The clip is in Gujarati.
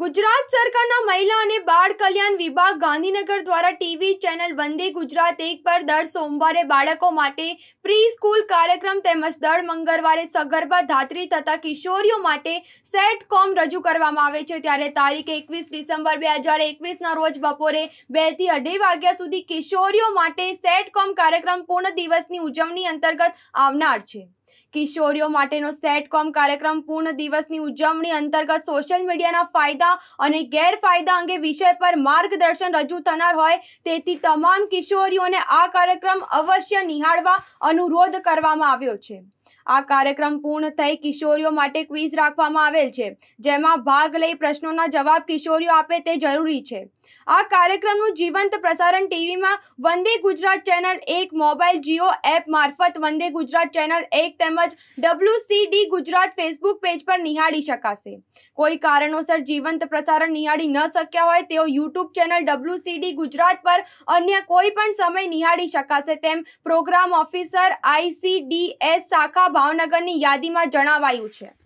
ગુજરાત સરકારના મહિલા અને બાળ કલ્યાણ વિભાગ ગાંધીનગર દ્વારા ટીવી ચેનલ વંદે ગુજરાત એક પર દર સોમવારે બાળકો માટે પ્રી સ્કૂલ કાર્યક્રમ તેમજ દર મંગળવારે સગર્ભા ધાત્રી તથા કિશોરીઓ માટે સેટ કોમ રજૂ કરવામાં આવે છે. ત્યારે તારીખ એકવીસ ડિસેમ્બર બે હજાર એકવીસના રોજ બપોરે બેથી અઢી વાગ્યા સુધી કિશોરીઓ માટે સેટ કોમ કાર્યક્રમ પૂર્ણ દિવસની ઉજવણી અંતર્ગત આવનાર છે. કિશોરીઓ માટેનો સેટકોમ કાર્યક્રમ પૂર્ણ દિવસની ઉજવણી અંતર્ગત સોશિયલ મીડિયાના ફાયદા અને ગેરફાયદા અંગે વિષય પર માર્ગદર્શન રજૂ થનાર હોય તેથી તમામ કિશોરીઓને આ કાર્યક્રમ અવશ્ય નિહાળવા અનુરોધ કરવામાં આવ્યો છે. આ કાર્યક્રમ પૂર્ણ થઈ કિશોરીઓ માટે ક્વિઝ રાખવામાં આવેલ છે, જેમાં ભાગ લઈ પ્રશ્નોના જવાબ કિશોરીઓ આપે તે જરૂરી છે. આ કાર્યક્રમનું જીવંત પ્રસારણ ટીવીમાં વંદે ગુજરાત ચેનલ એક, મોબાઈલ જીઓ એપ મારફત વંદે ગુજરાત ચેનલ એક તેમજ ડબલ્યુસીડી ગુજરાત ફેસબુક પેજ પર નિહાળી શકાશે. કોઈ કારણોસર જીવંત પ્રસારણ નિહાળી ન શક્યા હોય તેઓ યુટ્યુબ ચેનલ ડબલ્યુસીડી ગુજરાત પર અન્ય કોઈ પણ સમય નિહાળી શકાશે તેમ પ્રોગ્રામ ઓફિસર આઈસીડીએસ શાખા ભાવનગરની યાદીમાં જણાવાયું છે.